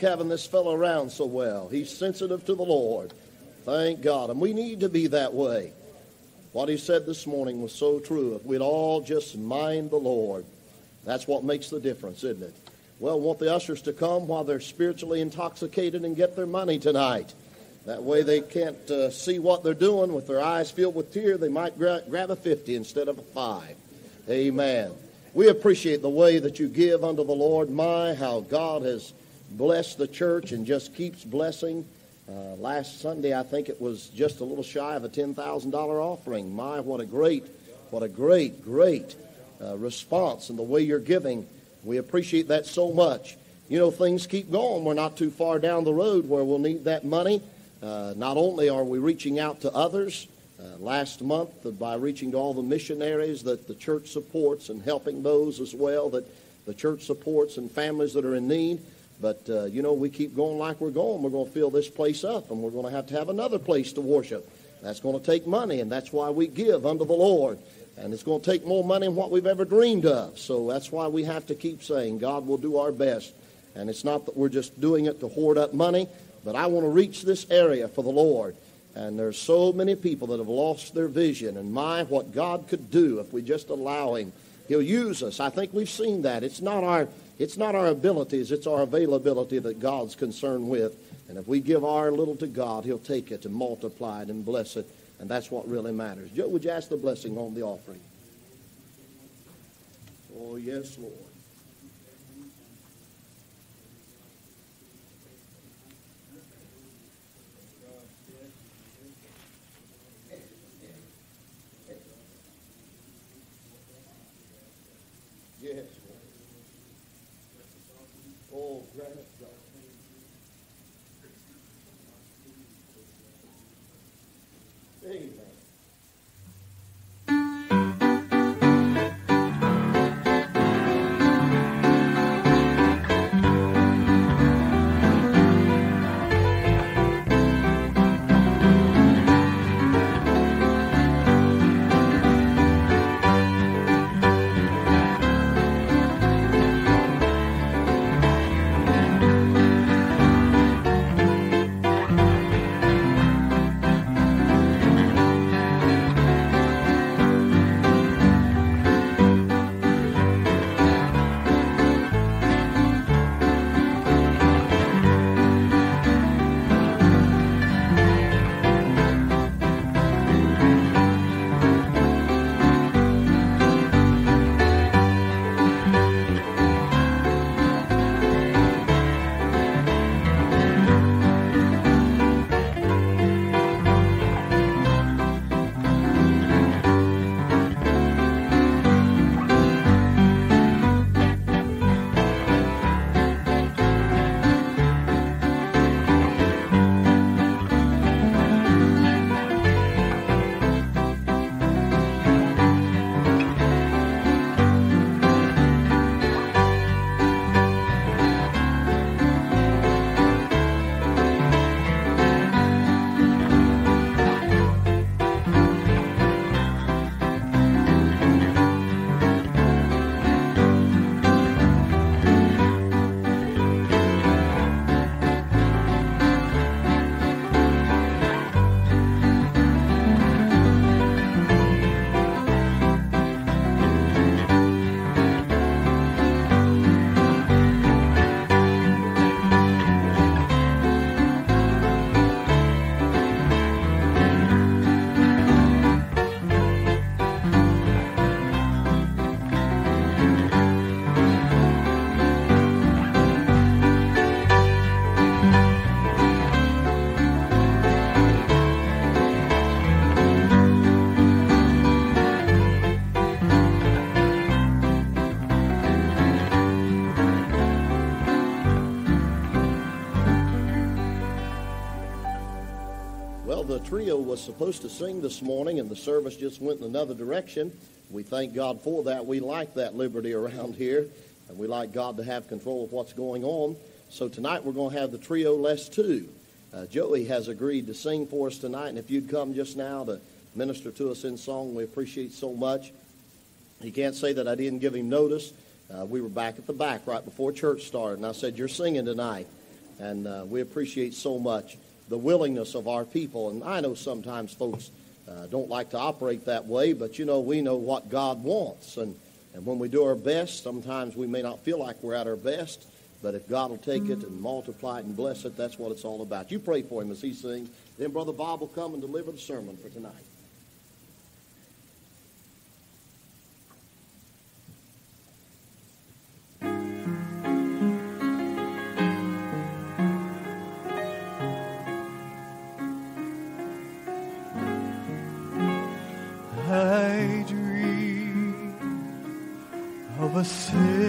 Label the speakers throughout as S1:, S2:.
S1: like having this fellow around so well. He's sensitive to the Lord. Thank God. And we need to be that way. What he said this morning was so true. If we'd all just mind the Lord, that's what makes the difference, isn't it? Well, want the ushers to come while they're spiritually intoxicated and get their money tonight. That way they can't uh, see what they're doing with their eyes filled with tear. They might gra- grab a 50 instead of a 5. Amen. We appreciate the way that you give unto the Lord. My, how God has blessed the church and just keeps blessing. Uh, last Sunday, I think it was just a little shy of a $10,000 offering. My, what a great, what a great, great uh, response in the way you're giving. We appreciate that so much. You know, things keep going. We're not too far down the road where we'll need that money. Uh, not only are we reaching out to others, uh, last month uh, by reaching to all the missionaries that the church supports and helping those as well that the church supports and families that are in need. But, uh, you know, we keep going like we're going. We're going to fill this place up, and we're going to have to have another place to worship. That's going to take money, and that's why we give unto the Lord. And it's going to take more money than what we've ever dreamed of. So that's why we have to keep saying, God will do our best. And it's not that we're just doing it to hoard up money, but I want to reach this area for the Lord. And there's so many people that have lost their vision. And my, what God could do if we just allow Him. He'll use us. I think we've seen that. It's not our, it's not our abilities, it's our availability that God's concerned with. And if we give our little to God, He'll take it and multiply it and bless it. And that's what really matters. Joe, would you ask the blessing on the offering? Oh, yes, Lord. Trio was supposed to sing this morning, and the service just went in another direction. We thank God for that. We like that liberty around here, and we like God to have control of what's going on. So tonight we're going to have the trio less two. Uh, Joey has agreed to sing for us tonight, and if you'd come just now to minister to us in song, we appreciate so much. He can't say that I didn't give him notice. Uh, we were back at the back right before church started, and I said, You're singing tonight. And uh, we appreciate so much the willingness of our people. And I know sometimes folks uh, don't like to operate that way, but you know, we know what God wants. And, and when we do our best, sometimes we may not feel like we're at our best, but if God will take it and multiply it and bless it, that's what it's all about. You pray for him as he sings. Then Brother Bob will come and deliver the sermon for tonight.
S2: Of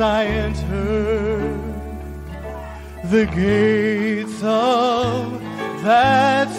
S2: I entered the gates of that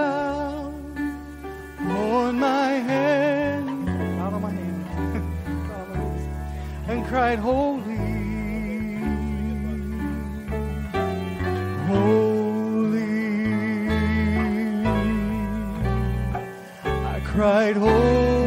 S2: Bow on my hand, out on my hand, and cried, Holy, holy. I cried, Holy.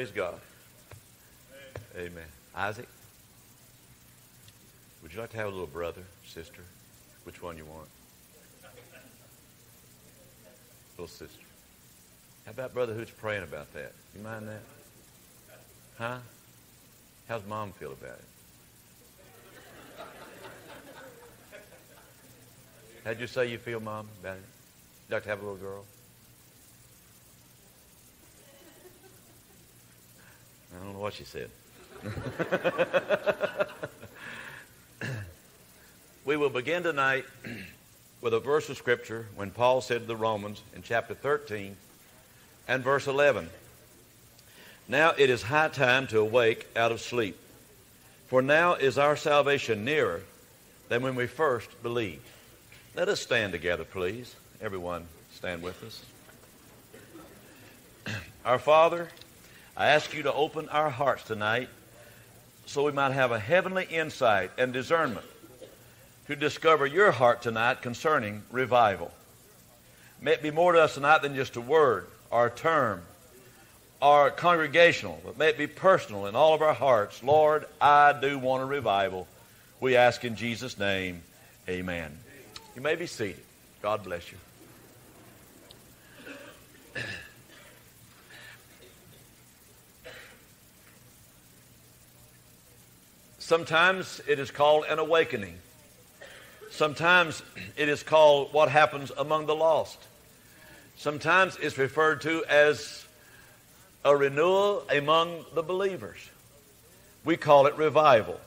S3: Praise God. Amen. Isaac, would you like to have a little brother, sister? Which one you want? Little sister. How about brother who's praying about that? You mind that? Huh? How's mom feel about it? How'd you say you feel, mom, about it? You'd like to have a little girl? I don't know what she said. we will begin tonight with a verse of Scripture when Paul said to the Romans in chapter 13 and verse 11 Now it is high time to awake out of sleep, for now is our salvation nearer than when we first believed. Let us stand together, please. Everyone, stand with us. Our Father, I ask you to open our hearts tonight so we might have a heavenly insight and discernment to discover your heart tonight concerning revival. May it be more to us tonight than just a word or a term or congregational, but may it be personal in all of our hearts. Lord, I do want a revival. We ask in Jesus' name, amen. You may be seated. God bless you. Sometimes it is called an awakening. Sometimes it is called what happens among the lost. Sometimes it's referred to as a renewal among the believers. We call it revival.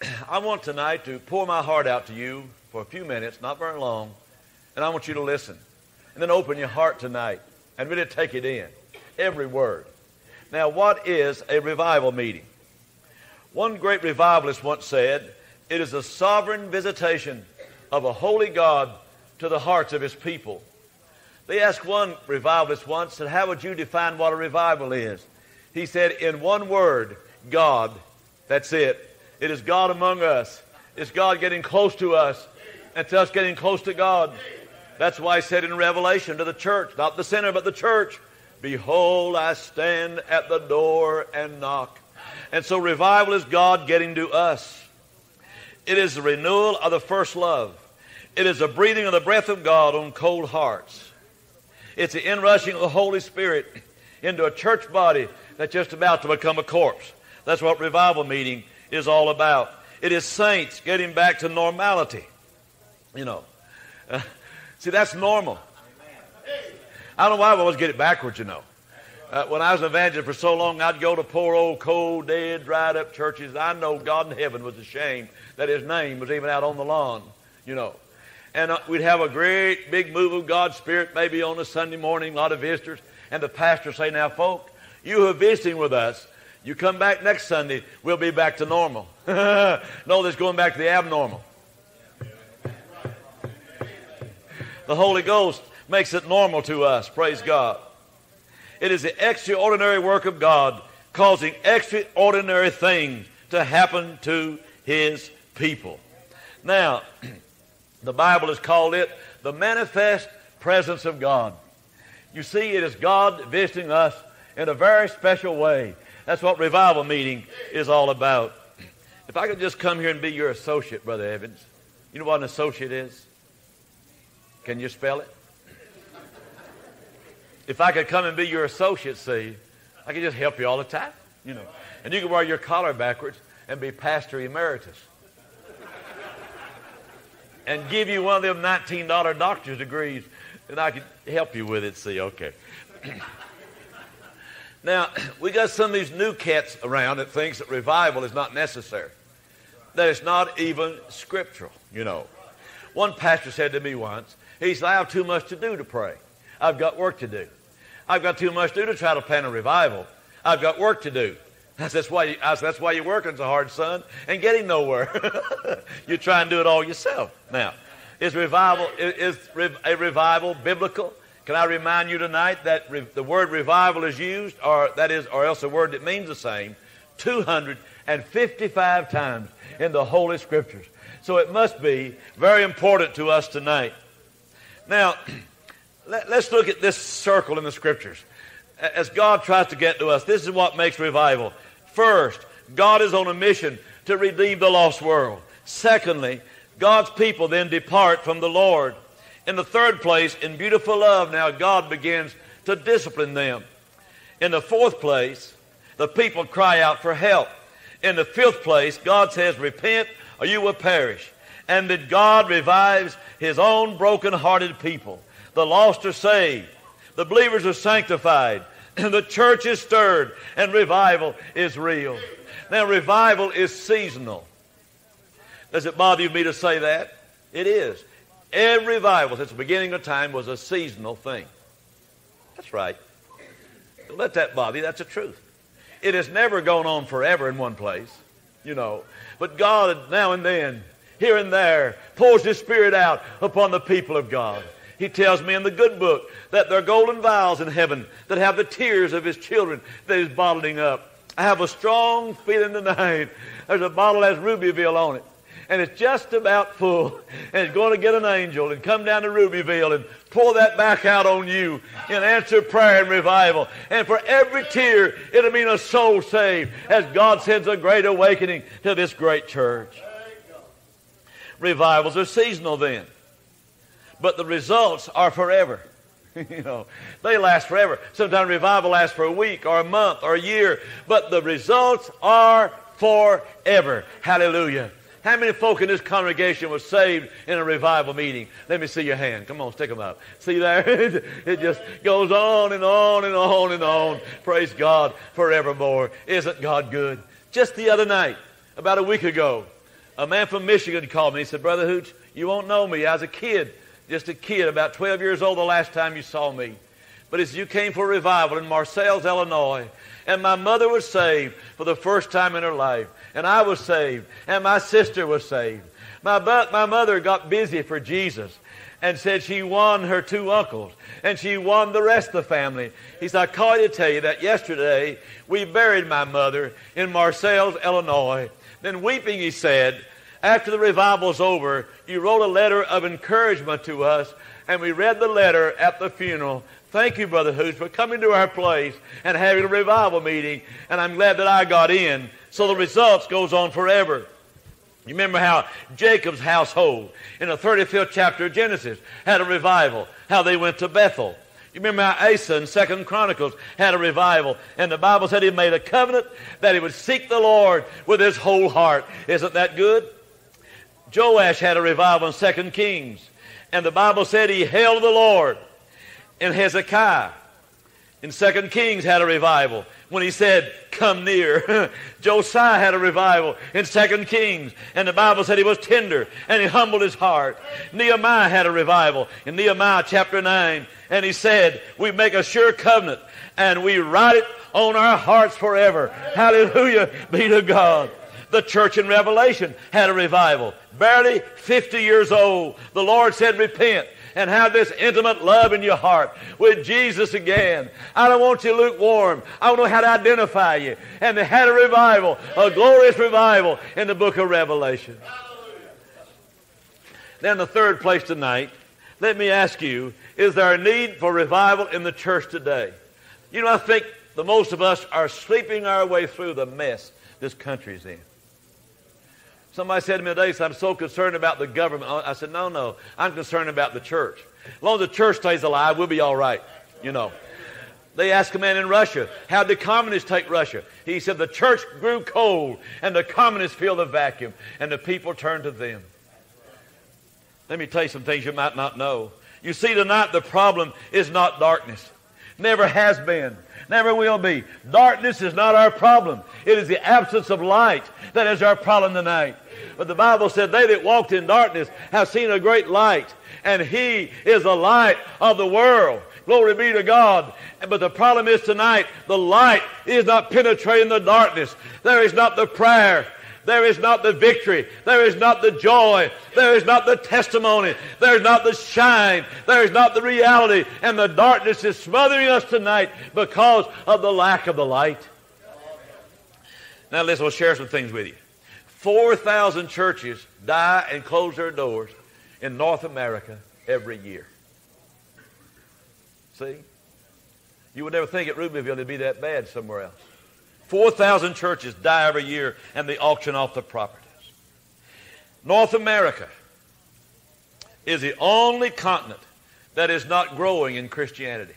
S3: I want tonight to pour my heart out to you for a few minutes, not very long, and I want you to listen. And then open your heart tonight and really take it in, every word. Now, what is a revival meeting? One great revivalist once said, It is a sovereign visitation of a holy God to the hearts of his people. They asked one revivalist once, said, How would you define what a revival is? He said, In one word, God. That's it. It is God among us. It's God getting close to us, and it's us getting close to God. That's why he said in Revelation to the church, not the sinner, but the church, Behold, I stand at the door and knock. And so revival is God getting to us. It is the renewal of the first love. It is the breathing of the breath of God on cold hearts. It's the inrushing of the Holy Spirit into a church body that's just about to become a corpse. That's what revival meeting is all about. It is saints getting back to normality. You know. See, that's normal. I don't know why I always get it backwards, you know. Uh, when I was an evangelist for so long, I'd go to poor old, cold, dead, dried up churches. I know God in heaven was ashamed that His name was even out on the lawn, you know. And uh, we'd have a great big move of God's Spirit maybe on a Sunday morning, a lot of visitors. And the pastor say, now, folk, you who are visiting with us, you come back next Sunday, we'll be back to normal. no, there's going back to the abnormal. The Holy Ghost makes it normal to us. Praise God. It is the extraordinary work of God causing extraordinary things to happen to His people. Now, the Bible has called it the manifest presence of God. You see, it is God visiting us in a very special way. That's what revival meeting is all about. If I could just come here and be your associate, Brother Evans. You know what an associate is? Can you spell it? If I could come and be your associate, see, I could just help you all the time, you know. And you could wear your collar backwards and be pastor emeritus. and give you one of them $19 doctor's degrees, and I could help you with it, see, okay. now, we got some of these new cats around that thinks that revival is not necessary. That it's not even scriptural, you know. One pastor said to me once, he said, I have too much to do to pray. I've got work to do. I've got too much to do to try to plan a revival. I've got work to do. Said, that's why you, said, that's why you're working so hard, son, and getting nowhere. you try and do it all yourself. Now, is revival is a revival biblical? Can I remind you tonight that re, the word revival is used, or that is, or else a word that means the same, 255 times in the Holy Scriptures. So it must be very important to us tonight. Now, let, us look at this circle in the scriptures. As God tries to get to us, this is what makes revival. First, God is on a mission to redeem the lost world. Secondly, God's people then depart from the Lord. In the third place, in beautiful love, now God begins to discipline them. In the fourth place, the people cry out for help. In the fifth place, God says, Repent or you will perish. And that God revives his own broken-hearted people. The lost are saved. The believers are sanctified. And the church is stirred. And revival is real. Now, revival is seasonal. Does it bother you me to say that? It is. Every revival since the beginning of time was a seasonal thing. That's right. Don't let that bother you. That's the truth. It has never gone on forever in one place, you know. But God, now and then, here and there, pours His Spirit out upon the people of God. He tells me in the good book that there are golden vials in heaven that have the tears of His children that He's bottling up. I have a strong feeling tonight. There's a bottle that has Rubyville on it and it's just about full, and it's going to get an angel and come down to Rubyville and pour that back out on you in answer prayer and revival. And for every tear, it'll mean a soul saved as God sends a great awakening to this great church. Revivals are seasonal then. But the results are forever. you know, they last forever. Sometimes revival lasts for a week or a month or a year, but the results are forever. Hallelujah. How many folk in this congregation was saved in a revival meeting? Let me see your hand. Come on, stick them up. See there? it just goes on and on and on and on. Praise God forevermore. Isn't God good? Just the other night, about a week ago, a man from Michigan called me. He said, Brother Hoots, you won't know me. I was a kid, just a kid, about 12 years old the last time you saw me. But as you came for revival in Marseilles, Illinois, and my mother was saved for the first time in her life, and I was saved, and my sister was saved. My, my mother got busy for Jesus and said she won her two uncles and she won the rest of the family. He said, I call you to tell you that yesterday we buried my mother in Marseilles, Illinois. Then weeping, he said, after the revival's over, you wrote a letter of encouragement to us, and we read the letter at the funeral. Thank you, Brother Hoots, for coming to our place and having a revival meeting, and I'm glad that I got in. So the results goes on forever. You remember how Jacob's household in the 35th chapter of Genesis had a revival, how they went to Bethel. You remember how Asa in Second Chronicles had a revival, and the Bible said he made a covenant that he would seek the Lord with his whole heart. Isn't that good? Joash had a revival in Second Kings, and the Bible said he held the Lord. In Hezekiah, in Second Kings had a revival when he said, Come near. Josiah had a revival in Second Kings, and the Bible said he was tender and he humbled his heart. Nehemiah had a revival in Nehemiah chapter 9, and he said, We make a sure covenant and we write it on our hearts forever. Hallelujah be to God. The church in Revelation had a revival. Barely 50 years old. The Lord said, Repent and have this intimate love in your heart with Jesus again. I don't want you lukewarm. I don't know how to identify you. And they had a revival, a glorious revival in the book of Revelation. Then the third place tonight, let me ask you, is there a need for revival in the church today? You know, I think the most of us are sleeping our way through the mess this country's in. Somebody said to me today, I'm so concerned about the government. I said, no, no. I'm concerned about the church. As long as the church stays alive, we'll be all right, you know. They asked a man in Russia, how did the communists take Russia? He said, the church grew cold and the communists filled the vacuum and the people turned to them. Let me tell you some things you might not know. You see, tonight the problem is not darkness. Never has been. Never will be. Darkness is not our problem. It is the absence of light that is our problem tonight. But the Bible said, They that walked in darkness have seen a great light, and He is the light of the world. Glory be to God. But the problem is tonight, the light is not penetrating the darkness. There is not the prayer. There is not the victory. There is not the joy. There is not the testimony. There is not the shine. There is not the reality. And the darkness is smothering us tonight because of the lack of the light. Now, listen, we'll share some things with you. 4,000 churches die and close their doors in North America every year. See? You would never think at Rubyville it'd be that bad somewhere else. 4,000 churches die every year and they auction off the properties. North America is the only continent that is not growing in Christianity.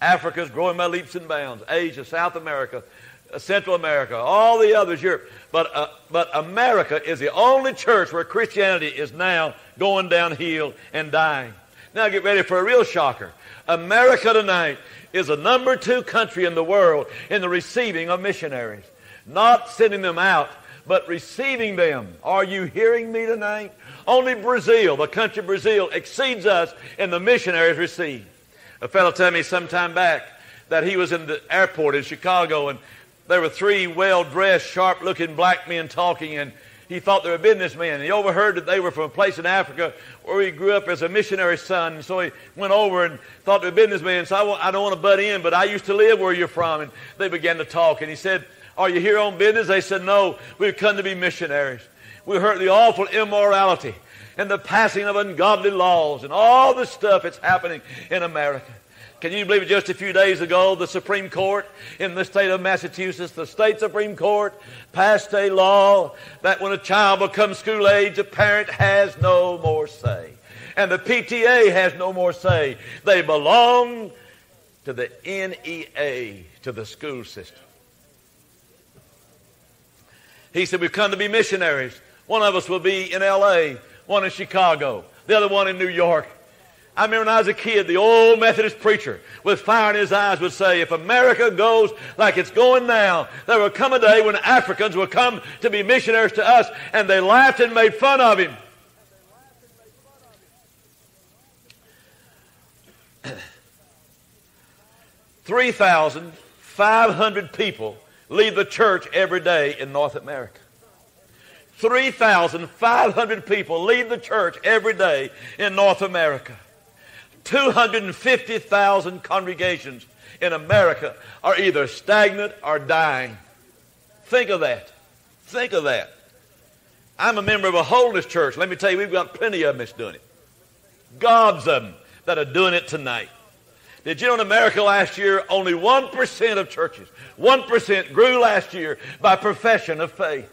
S3: Africa is growing by leaps and bounds. Asia, South America, uh, Central America, all the others, Europe. But, uh, but America is the only church where Christianity is now going downhill and dying. Now get ready for a real shocker. America tonight is the number two country in the world in the receiving of missionaries. Not sending them out, but receiving them. Are you hearing me tonight? Only Brazil, the country Brazil, exceeds us in the missionaries received. A fellow told me some time back that he was in the airport in Chicago and there were three well-dressed, sharp-looking black men talking and he thought they were businessmen. He overheard that they were from a place in Africa where he grew up as a missionary son. And so he went over and thought they were businessmen. So I, I don't want to butt in, but I used to live where you're from. And they began to talk. And he said, Are you here on business? They said, No, we've come to be missionaries. We heard the awful immorality and the passing of ungodly laws and all the stuff that's happening in America. Can you believe it? Just a few days ago, the Supreme Court in the state of Massachusetts, the state Supreme Court, passed a law that when a child becomes school age, a parent has no more say. And the PTA has no more say. They belong to the NEA, to the school system. He said, We've come to be missionaries. One of us will be in LA, one in Chicago, the other one in New York. I remember when I was a kid, the old Methodist preacher with fire in his eyes would say, if America goes like it's going now, there will come a day when Africans will come to be missionaries to us. And they laughed and made fun of him. Three thousand five hundred people leave the church every day in North America. 3,500 people leave the church every day in North America. 250,000 congregations in America are either stagnant or dying. Think of that. Think of that. I'm a member of a holiness church. Let me tell you, we've got plenty of them that's doing it. Gobs of them that are doing it tonight. Did you know in America last year, only 1% of churches, 1% grew last year by profession of faith?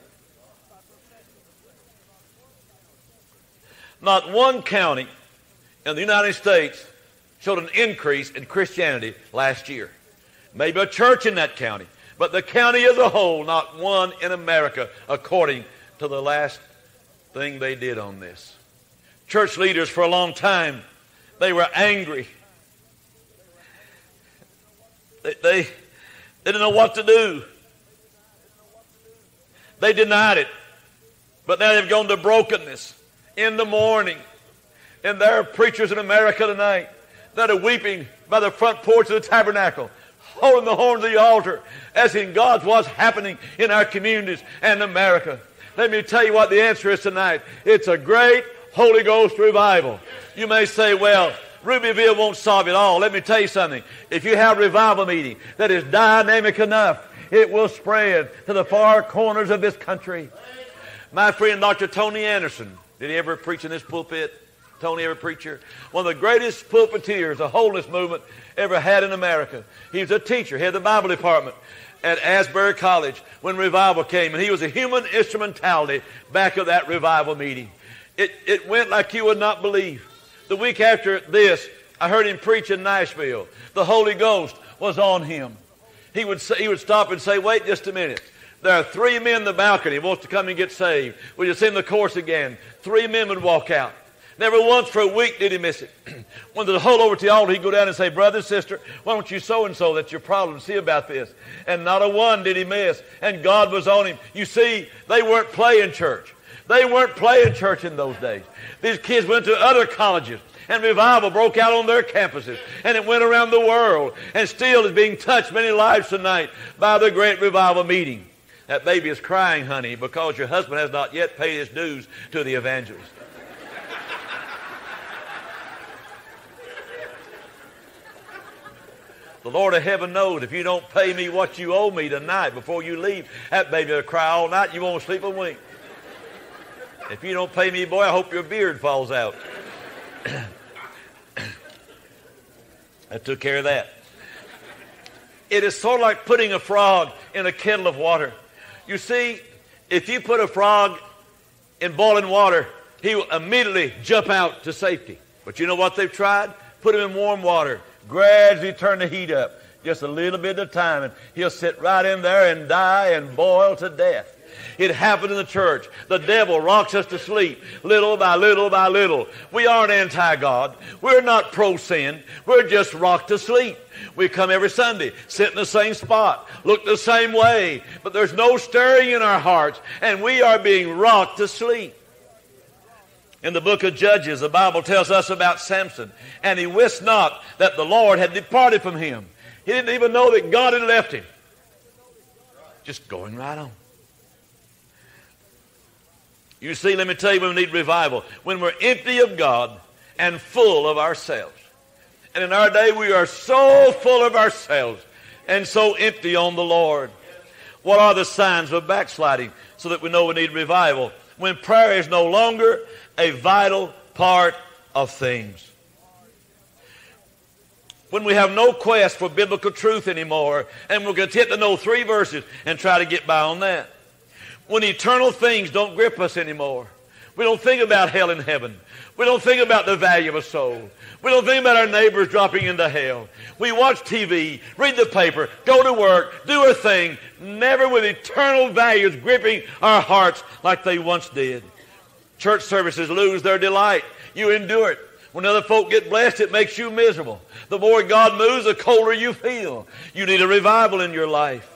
S3: Not one county in the United States showed an increase in Christianity last year. Maybe a church in that county, but the county as a whole, not one in America, according to the last thing they did on this. Church leaders for a long time, they were angry. They, they, they didn't know what to do. They denied it. But now they've gone to brokenness in the morning. And there are preachers in America tonight that are weeping by the front porch of the tabernacle, holding the horns of the altar, as in God's what's happening in our communities and America. Let me tell you what the answer is tonight. It's a great Holy Ghost revival. You may say, well, Rubyville won't solve it all. Let me tell you something. If you have a revival meeting that is dynamic enough, it will spread to the far corners of this country. My friend Dr. Tony Anderson, did he ever preach in this pulpit? Tony ever preacher? One of the greatest pulpiteers the holiness movement ever had in America. He was a teacher, he had the Bible department at Asbury College when revival came, and he was a human instrumentality back of that revival meeting. It, it went like you would not believe. The week after this, I heard him preach in Nashville. The Holy Ghost was on him. He would, say, he would stop and say, Wait just a minute. There are three men in the balcony who wants to come and get saved. Will you sing the course again? Three men would walk out. Never once for a week did he miss it. when the whole over to the altar, he'd go down and say, Brother, sister, why don't you so and so? That's your problem. See about this. And not a one did he miss. And God was on him. You see, they weren't playing church. They weren't playing church in those days. These kids went to other colleges and revival broke out on their campuses and it went around the world and still is being touched many lives tonight by the great revival meeting. That baby is crying, honey, because your husband has not yet paid his dues to the evangelist. The Lord of heaven knows if you don't pay me what you owe me tonight before you leave, that baby will cry all night. You won't sleep a wink. If you don't pay me, boy, I hope your beard falls out. I took care of that. It is sort of like putting a frog in a kettle of water. You see, if you put a frog in boiling water, he will immediately jump out to safety. But you know what they've tried? Put him in warm water gradually turn the heat up just a little bit a time, and he'll sit right in there and die and boil to death. It happened in the church. The devil rocks us to sleep little by little by little. We aren't anti God. We're not pro sin. We're just rocked to sleep. We come every Sunday, sit in the same spot, look the same way, but there's no stirring in our hearts, and we are being rocked to sleep. In the book of Judges, the Bible tells us about Samson. And he wist not that the Lord had departed from him. He didn't even know that God had left him. Just going right on. You see, let me tell you when we need revival. When we're empty of God and full of ourselves. And in our day, we are so full of ourselves and so empty on the Lord. What are the signs of backsliding so that we know we need revival? When prayer is no longer a vital part of things. When we have no quest for biblical truth anymore, and we're content to know three verses and try to get by on that. When eternal things don't grip us anymore. We don't think about hell and heaven. We don't think about the value of a soul. We don't think about our neighbors dropping into hell. We watch TV, read the paper, go to work, do our thing, never with eternal values gripping our hearts like they once did. Church services lose their delight. You endure it. When other folk get blessed, it makes you miserable. The more God moves, the colder you feel. You need a revival in your life.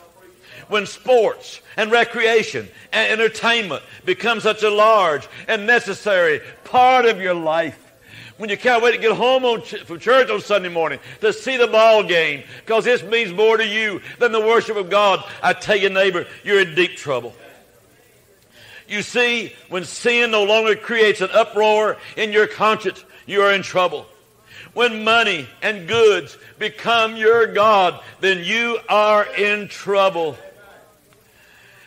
S3: When sports and recreation and entertainment become such a large and necessary part of your life, when you can't wait to get home on ch- from church on Sunday morning to see the ball game because this means more to you than the worship of God, I tell you, neighbor, you're in deep trouble. You see, when sin no longer creates an uproar in your conscience, you are in trouble. When money and goods become your God, then you are in trouble.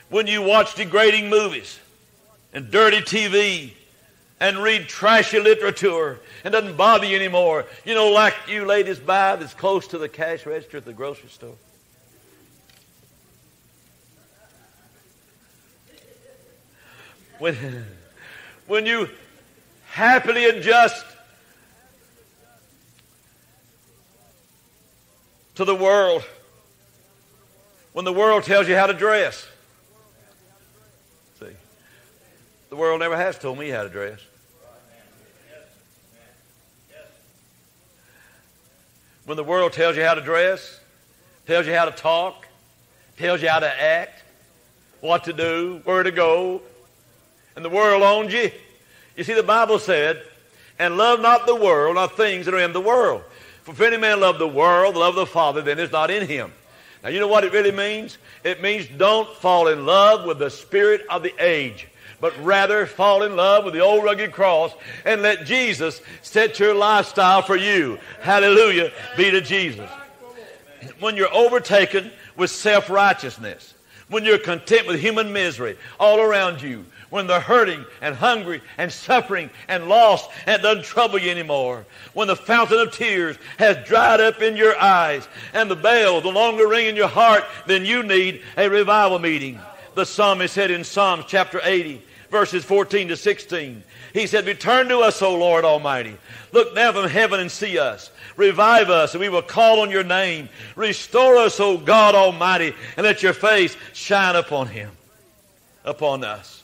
S3: When you watch degrading movies and dirty TV and read trashy literature and doesn't bother you anymore, you know, like you ladies buy that's close to the cash register at the grocery store. When, when you happily adjust to the world, when the world tells you how to dress. See, the world never has told me how to dress. When the world tells you how to dress, tells you how to talk, tells you how to act, what to do, where to go, and the world owns you. You see, the Bible said, and love not the world, nor things that are in the world. For if any man love the world, the love of the Father, then is not in him. Now, you know what it really means? It means don't fall in love with the spirit of the age, but rather fall in love with the old rugged cross and let Jesus set your lifestyle for you. Hallelujah. Be to Jesus. When you're overtaken with self righteousness, when you're content with human misery all around you, when they're hurting and hungry and suffering and lost and doesn't trouble you anymore, when the fountain of tears has dried up in your eyes and the bell no longer ring in your heart, then you need a revival meeting. The psalmist said in Psalms chapter 80, verses 14 to 16, he said, Return to us, O Lord Almighty. Look down from heaven and see us. Revive us, and we will call on your name. Restore us, O God Almighty, and let your face shine upon him, upon us.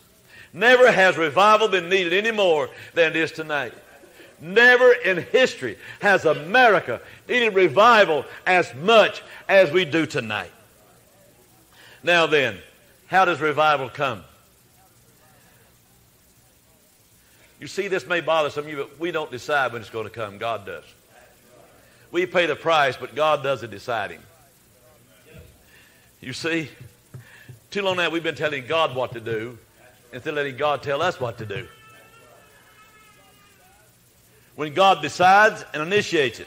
S3: Never has revival been needed any more than it is tonight. Never in history has America needed revival as much as we do tonight. Now then, how does revival come? You see, this may bother some of you, but we don't decide when it's going to come. God does. We pay the price, but God does the deciding. You see, too long now we've been telling God what to do instead of letting God tell us what to do. When God decides and initiates it.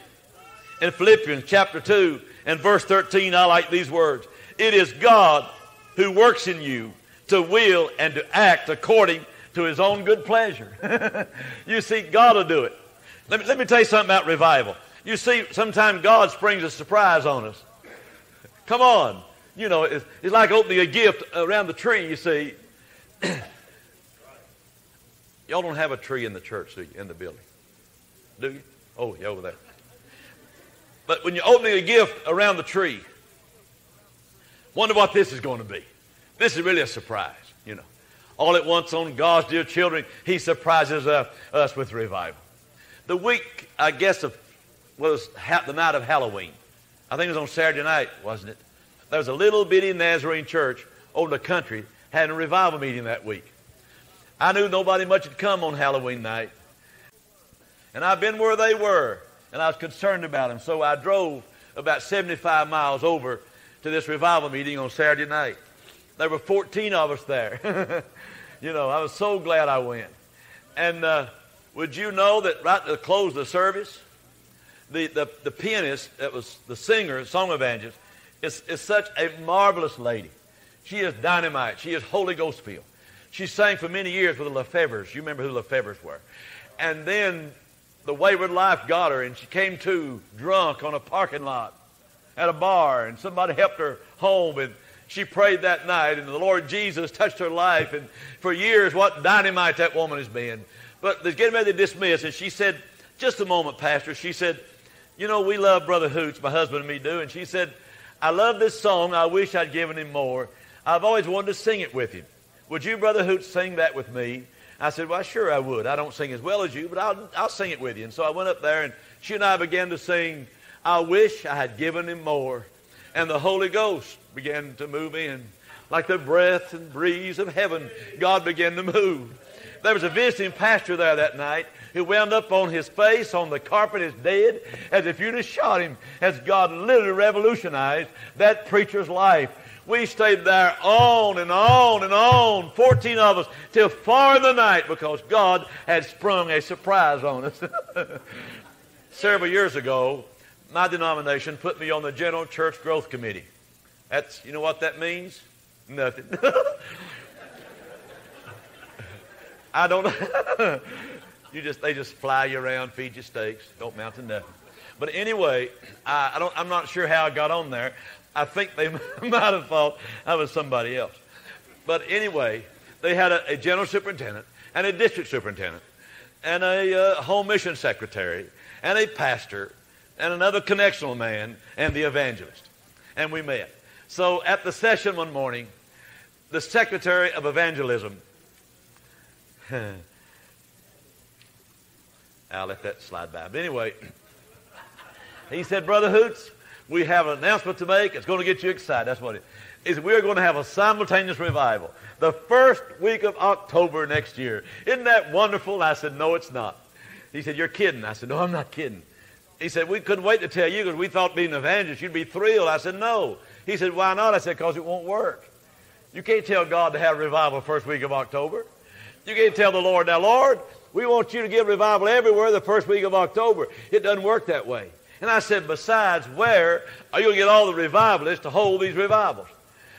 S3: In Philippians chapter 2 and verse 13, I like these words. It is God who works in you to will and to act according to his own good pleasure. you see, God will do it. Let me, let me tell you something about revival. You see, sometimes God springs a surprise on us. Come on. You know, it's, it's like opening a gift around the tree, you see. Y'all don't have a tree in the church, do you, in the building? Do you? Oh, yeah, over there. But when you're opening a gift around the tree, wonder what this is going to be. This is really a surprise, you know. All at once on God's dear children, He surprises uh, us with revival. The week, I guess, of was the night of Halloween. I think it was on Saturday night, wasn't it? There was a little bitty Nazarene church over the country had a revival meeting that week. I knew nobody much had come on Halloween night. And I've been where they were, and I was concerned about them. So I drove about 75 miles over to this revival meeting on Saturday night. There were 14 of us there. you know, I was so glad I went. And uh, would you know that right at the close of the service, the, the, the pianist that was the singer, song evangelist, is, is such a marvelous lady. She is dynamite. She is Holy Ghost filled. She sang for many years with the Lefevres. You remember who the Lefevres were. And then the wayward life got her, and she came to drunk on a parking lot at a bar, and somebody helped her home, and she prayed that night, and the Lord Jesus touched her life, and for years, what dynamite that woman has been. But they're getting ready to dismiss, and she said, just a moment, Pastor. She said, you know, we love Brother Hoots, my husband and me do, and she said, I love this song. I wish I'd given him more. I've always wanted to sing it with him. Would you, Brother Hoot, sing that with me? I said, Well, sure I would. I don't sing as well as you, but I'll, I'll sing it with you. And so I went up there, and she and I began to sing, I wish I had given him more. And the Holy Ghost began to move in. Like the breath and breeze of heaven, God began to move. There was a visiting pastor there that night who wound up on his face on the carpet as dead as if you'd have shot him, as God literally revolutionized that preacher's life. We stayed there on and on and on, 14 of us, till far in the night because God had sprung a surprise on us. Several years ago, my denomination put me on the General Church Growth Committee. That's, you know what that means? Nothing. I don't you just, they just fly you around, feed you steaks, don't mount to nothing. But anyway, I, I don't, I'm not sure how I got on there. I think they might have thought I was somebody else. But anyway, they had a, a general superintendent and a district superintendent and a uh, home mission secretary and a pastor and another connectional man and the evangelist. And we met. So at the session one morning, the secretary of evangelism, I'll let that slide by. But anyway, he said, Brother Hoots, We have an announcement to make. It's going to get you excited. That's what it is. We're going to have a simultaneous revival the first week of October next year. Isn't that wonderful? I said, No, it's not. He said, You're kidding. I said, No, I'm not kidding. He said, We couldn't wait to tell you because we thought being an evangelist, you'd be thrilled. I said, No. He said, Why not? I said, Because it won't work. You can't tell God to have revival first week of October. You can't tell the Lord, Now, Lord, we want you to give revival everywhere the first week of October. It doesn't work that way. And I said, Besides, where are you going to get all the revivalists to hold these revivals?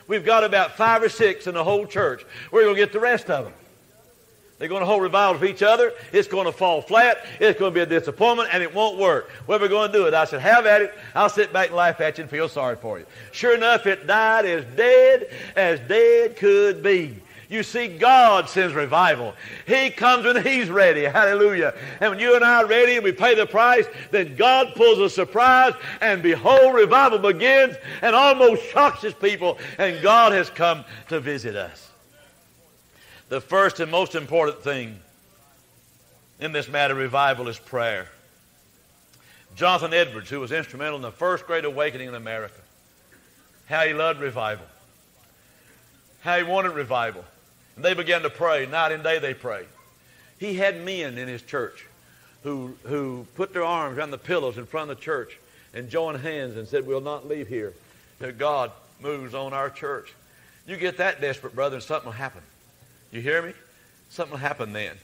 S3: We've got about five or six in the whole church. Where are you going to get the rest of them? They're going to hold revivals of each other. It's going to fall flat. It's going to be a disappointment, and it won't work. Are we going to do it? I said, have at it. I'll sit back and laugh at you and feel sorry for you. Sure enough, it died as dead as dead could be. You see, God sends revival. He comes when He's ready. Hallelujah. And when you and I are ready and we pay the price, then God pulls a surprise, and behold, revival begins and almost shocks His people, and God has come to visit us. The first and most important thing in this matter revival is prayer. Jonathan Edwards, who was instrumental in the first great awakening in America, how he loved revival, how he wanted revival. And they began to pray. Night and day they prayed. He had men in his church who, who put their arms around the pillows in front of the church and joined hands and said, We'll not leave here God moves on our church. You get that desperate, brother, and something will happen. You hear me? Something will happen then.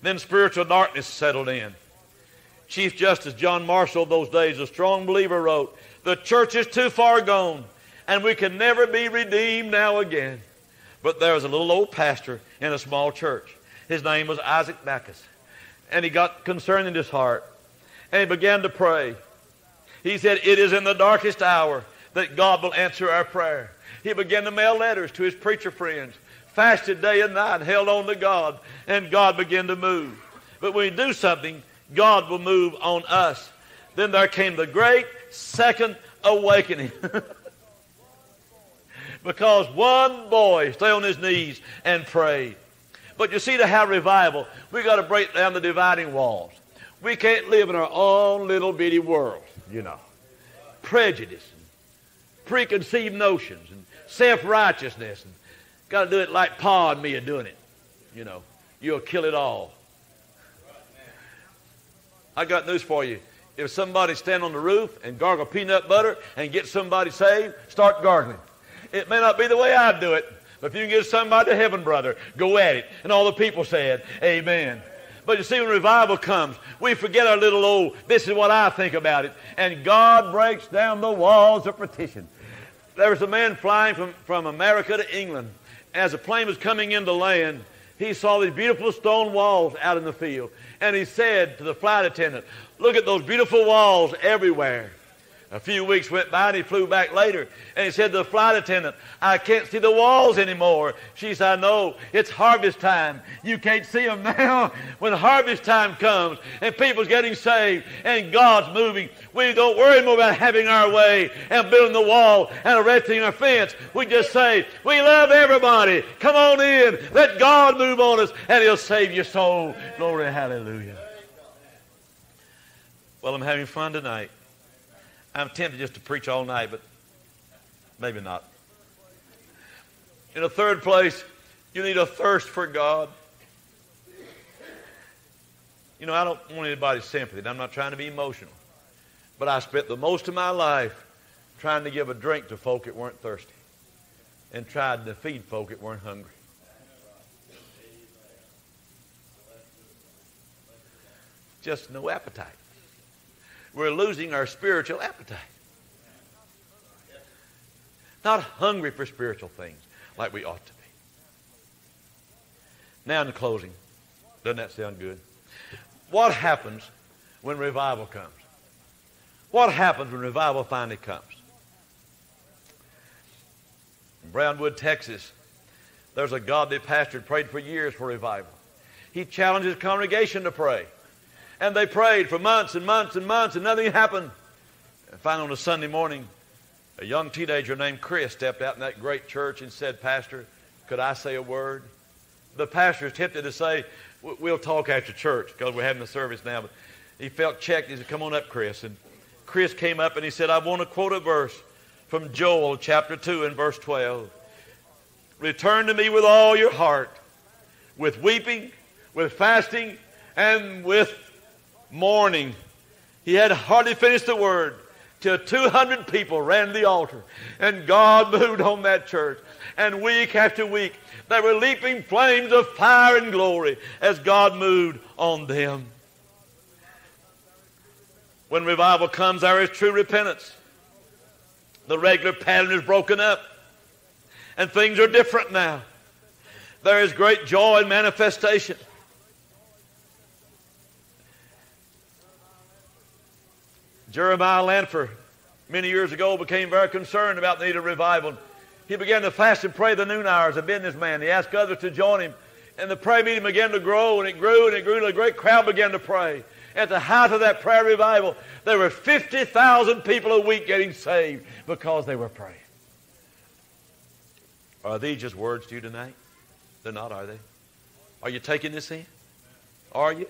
S3: Then spiritual darkness settled in. Chief Justice John Marshall, those days, a strong believer, wrote, The church is too far gone, and we can never be redeemed now again. But there was a little old pastor in a small church. His name was Isaac Backus. And he got concerned in his heart. And he began to pray. He said, It is in the darkest hour that God will answer our prayer. He began to mail letters to his preacher friends, fasted day and night, held on to God, and God began to move. But when we do something, God will move on us. Then there came the great second awakening. because one boy stayed on his knees and prayed. But you see, to have revival, we got to break down the dividing walls. We can't live in our own little bitty world, you know. Prejudice, and preconceived notions, and self-righteousness. And got to do it like Pa and me are doing it. You know, you'll kill it all. I got news for you. If somebody stand on the roof and gargle peanut butter and get somebody saved, start gargling. It may not be the way I do it, but if you can get somebody to heaven, brother, go at it. And all the people said, Amen. But you see, when revival comes, we forget our little old, this is what I think about it. And God breaks down the walls of partition. There was a man flying from, from America to England. As the plane was coming into land, he saw these beautiful stone walls out in the field. And he said to the flight attendant, Look at those beautiful walls everywhere. A few weeks went by and he flew back later and he said to the flight attendant, I can't see the walls anymore. She said, I know. It's harvest time. You can't see them now. When harvest time comes and people's getting saved and God's moving, we don't worry more about having our way and building the wall and erecting our fence. We just say, we love everybody. Come on in. Let God move on us and he'll save your soul. Glory, hallelujah. Well, I'm having fun tonight. I'm tempted just to preach all night, but maybe not. In a third place, you need a thirst for God. You know, I don't want anybody's sympathy. I'm not trying to be emotional. But I spent the most of my life trying to give a drink to folk that weren't thirsty and tried to feed folk that weren't hungry. Just no appetite we're losing our spiritual appetite. Not hungry for spiritual things like we ought to be. Now, in closing, doesn't that sound good? What happens when revival comes? What happens when revival finally comes? In Brownwood, Texas, there's a godly pastor prayed for years for revival. He challenged his congregation to pray. And they prayed for months and months and months, and nothing happened. And finally, on a Sunday morning, a young teenager named Chris stepped out in that great church and said, Pastor, could I say a word? The pastor is tempted to say, We'll talk after church because we're having the service now. But he felt checked. He said, Come on up, Chris. And Chris came up and he said, I want to quote a verse from Joel chapter 2 and verse 12. Return to me with all your heart, with weeping, with fasting, and with mourning. He had hardly finished the word till 200 people ran to the altar. And God moved on that church. And week after week, there were leaping flames of fire and glory as God moved on them. When revival comes, there is true repentance. The regular pattern is broken up. And things are different now. There is great joy and manifestation. Jeremiah Lanphier, many years ago, became very concerned about the need of revival. He began to fast and pray the noon hours, a businessman. He asked others to join him. And the prayer meeting began to grow, and it grew, and it grew, and a great crowd began to pray. At the height of that prayer revival, there were 50,000 people a week getting saved because they were praying. Are these just words to you tonight? They're not, are they? Are you taking this in? Are you?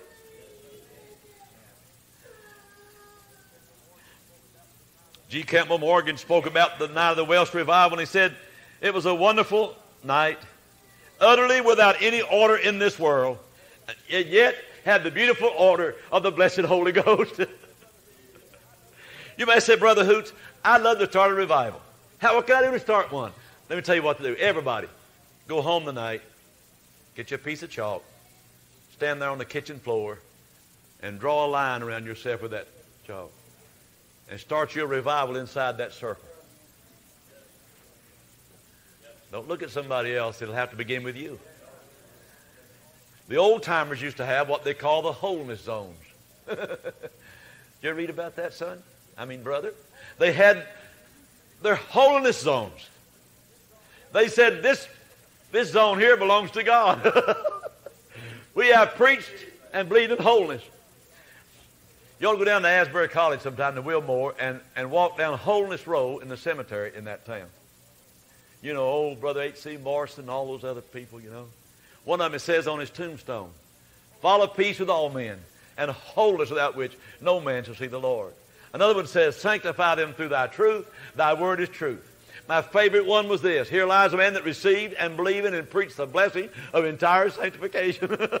S3: G. Campbell Morgan spoke about the night of the Welsh revival, and he said, It was a wonderful night, utterly without any order in this world, and yet had the beautiful order of the blessed Holy Ghost. you may say, Brother Hoots, I'd love to start a revival. How, what can I do to start one? Let me tell you what to do. Everybody, go home tonight, get you a piece of chalk, stand there on the kitchen floor, and draw a line around yourself with that chalk and start your revival inside that circle. Don't look at somebody else. It'll have to begin with you. The old timers used to have what they call the holiness zones. Did you read about that, son? I mean, brother? They had their holiness zones. They said, this, this zone here belongs to God. we have preached and believed in holiness. You ought to go down to Asbury College sometime to Wilmore and, and walk down Holiness Road in the cemetery in that town. You know, old Brother H.C. Morrison and all those other people, you know. One of them, says on his tombstone, follow peace with all men and holiness without which no man shall see the Lord. Another one says, sanctify them through thy truth. Thy word is truth. My favorite one was this. Here lies a man that received and believed and preached the blessing of entire sanctification.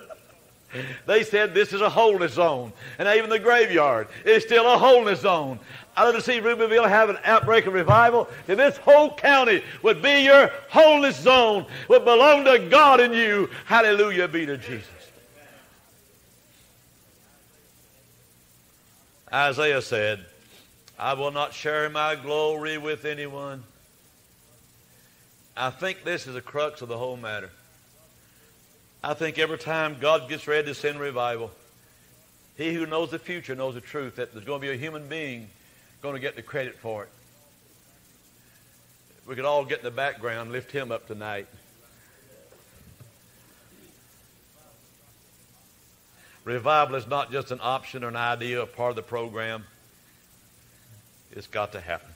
S3: They said this is a holiness zone. And even the graveyard is still a holiness zone. I'd love to see Rubyville have an outbreak of revival. If this whole county would be your holiness zone, would belong to God and you. Hallelujah be to Jesus. Isaiah said, I will not share my glory with anyone. I think this is the crux of the whole matter. I think every time God gets ready to send revival, he who knows the future knows the truth that there's going to be a human being going to get the credit for it. We could all get in the background, lift him up tonight. Revival is not just an option or an idea or part of the program. It's got to happen.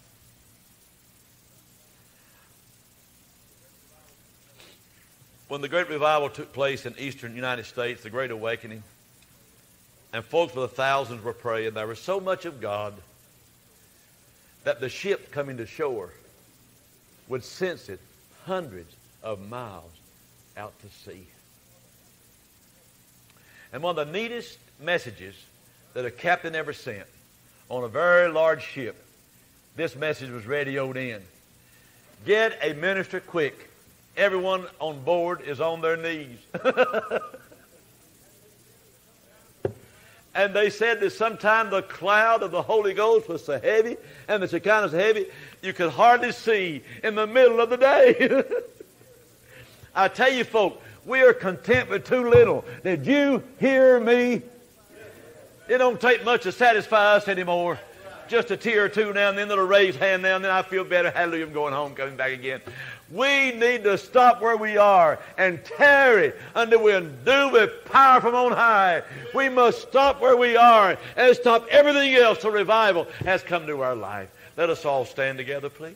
S3: When the Great Revival took place in eastern United States, the Great Awakening, and folks for the thousands were praying, there was so much of God that the ship coming to shore would sense it hundreds of miles out to sea. And one of the neatest messages that a captain ever sent on a very large ship, this message was radioed in. Get a minister quick everyone on board is on their knees. and they said that sometime the cloud of the Holy Ghost was so heavy and the Shekinah so heavy you could hardly see in the middle of the day. I tell you, folk, we are content with too little. Did you hear me? It don't take much to satisfy us anymore. Just a tear or two now and then, a little raised hand now and then. I feel better. Hallelujah, I'm going home, coming back again. We need to stop where we are and tarry until we endue with power from on high. We must stop where we are and stop everything else till revival has come to our life. Let us all stand together, please.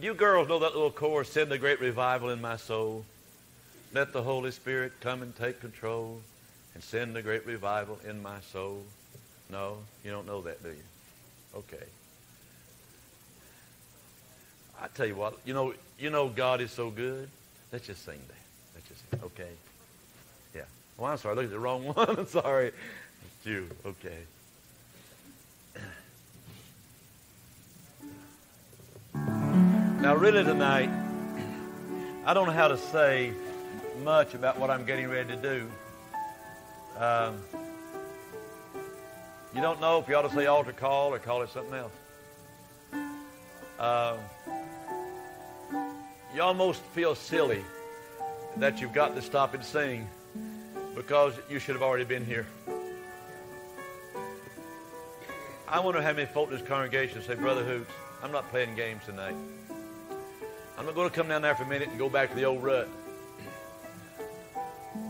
S3: You girls know that little chorus, Send the Great Revival in My Soul. Let the Holy Spirit come and take control. and send a great revival in my soul. No, you don't know that, do you? Okay. I tell you what, you know, you know God is so good. Let's just sing that. Let's just sing. Okay. Yeah. Well, I'm sorry. I looked at the wrong one. I'm sorry. It's you. Okay. Now, really tonight, I don't know how to say much about what I'm getting ready to do. Um, you don't know if you ought to say altar call or call it something else. Um, you almost feel silly that you've got to stop and sing because you should have already been here. I wonder how many folk in this congregation say, Brother Hoots, I'm not playing games tonight. I'm not going to come down there for a minute and go back to the old rut.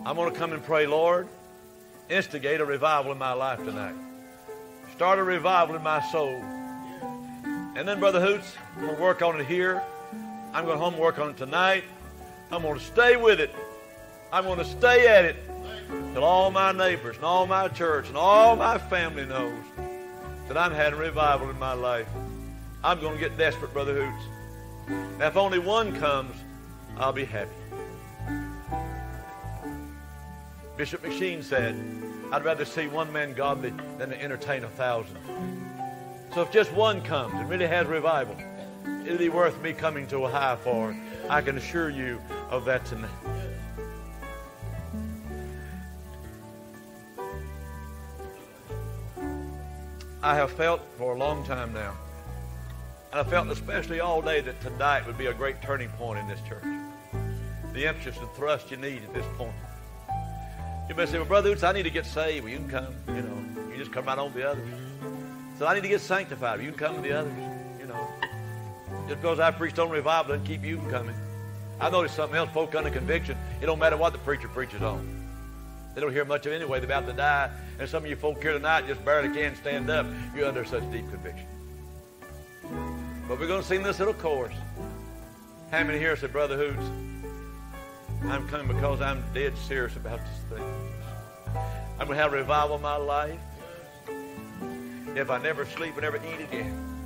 S3: I'm going to come and pray, Lord, instigate a revival in my life tonight. Start a revival in my soul. And then, Brother Hoots, I'm going to work on it here. I'm going to home work on it tonight. I'm going to stay with it. I'm going to stay at it till all my neighbors and all my church and all my family knows that I'm having revival in my life. I'm going to get desperate, Brother Hoots. Now, if only one comes, I'll be happy. Bishop McSheen said, I'd rather see one man godly than to entertain a thousand. So if just one comes and really has revival, it'll be worth me coming to a high for. I can assure you of that tonight. I have felt for a long time now, and I felt especially all day that tonight would be a great turning point in this church. The emphasis and thrust you need at this point. You may say, well, Brother Hoots, I need to get saved. Well, you can come, you know. You just come right on the others. So I need to get sanctified. Well, you can come with the others, you know. Just because I preached on revival doesn't keep you from coming. I noticed something else. Folk under conviction, it don't matter what the preacher preaches on. They don't hear much of it anyway. They're about to die. And some of you folk here tonight just barely can stand up. You're under such deep conviction. But we're going to sing this little chorus. How many here said, Brother Hoots, I'm coming because I'm dead serious about this thing. I'm going to have revival in my life. If I never sleep and never eat again,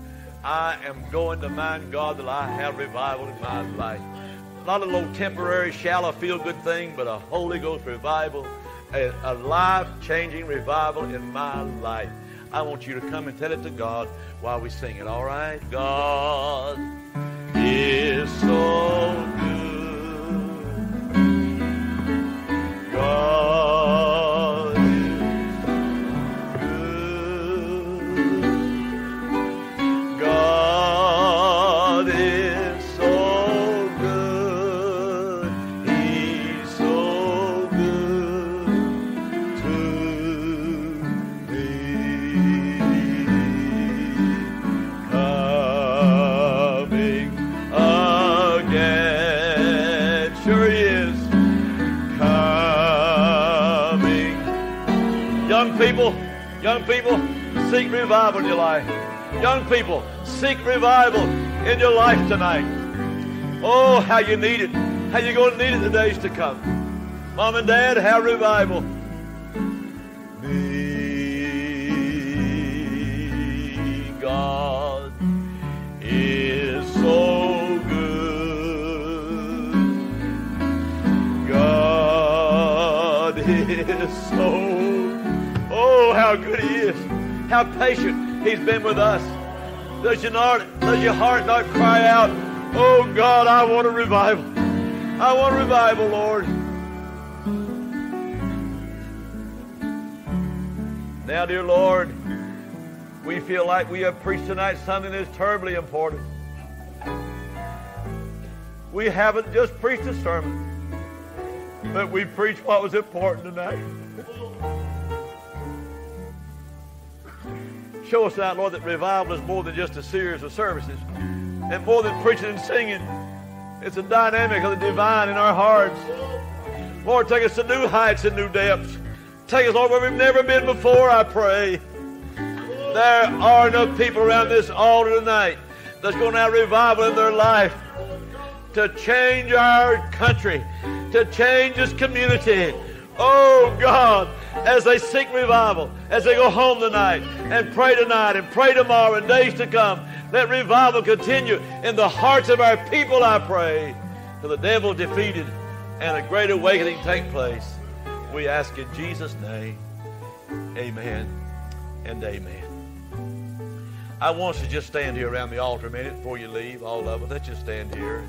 S3: I am going to mind God that I have revival in my life. Not a little temporary, shallow, feel good thing, but a Holy Ghost revival, a, a life changing revival in my life. I want you to come and tell it to God while we sing it, all right? God is so good. God people, seek revival in your life. Young people, seek revival in your life tonight. Oh, how you need it. How you're going to need it in the days to come. Mom and Dad, have revival. Me, God is so good. God is so, how good He is. How patient He's been with us. Does your, does your heart not cry out, oh, God, I want a revival. I want a revival, Lord. Now, dear Lord, we feel like we have preached tonight something that's terribly important. We haven't just preached a sermon, but we preached what was important tonight. Show us out, Lord, that revival is more than just a series of services and more than preaching and singing. It's a dynamic of the divine in our hearts. Lord, take us to new heights and new depths. Take us, Lord, where we've never been before, I pray. There are enough people around this altar tonight that's going to have revival in their life to change our country, to change this community. Oh, God, as they seek revival, as they go home tonight and pray tonight and pray tomorrow and days to come. Let revival continue in the hearts of our people, I pray, till the devil defeated and a great awakening take place. We ask in Jesus' name. Amen and amen. I want you to just stand here around the altar a minute before you leave, all of us. Let's just stand here.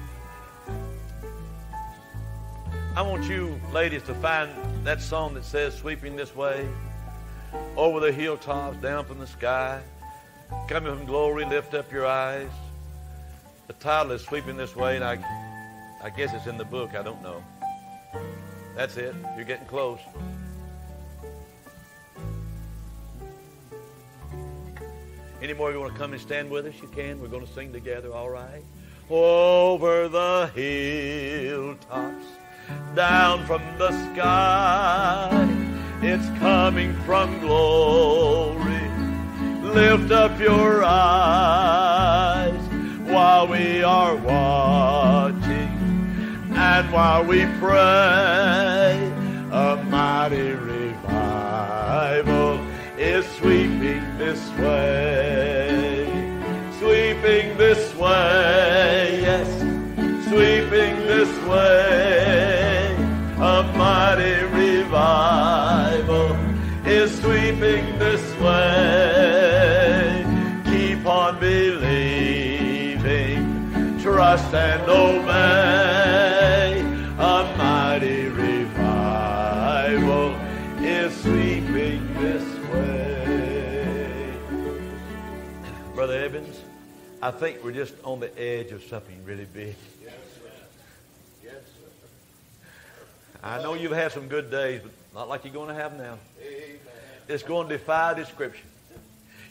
S3: I want you, ladies, to find that song that says, Sweeping This Way, over the hilltops, down from the sky, coming from glory, lift up your eyes. The title is Sweeping This Way, and I, I guess it's in the book. I don't know. That's it. You're getting close. Any more you want to come and stand with us? You can. We're going to sing together, all right? Over the hilltops, down from the sky, it's coming from glory. Lift up your eyes while we are watching and while we pray. A mighty revival is sweeping this way, sweeping this way, yes, sweeping this way. Trust and obey. A mighty revival is sweeping this way. Brother Evans, I think we're just on the edge of something really big. Yes, I know you've had some good days, but not like you're going to have now. It's going to defy description.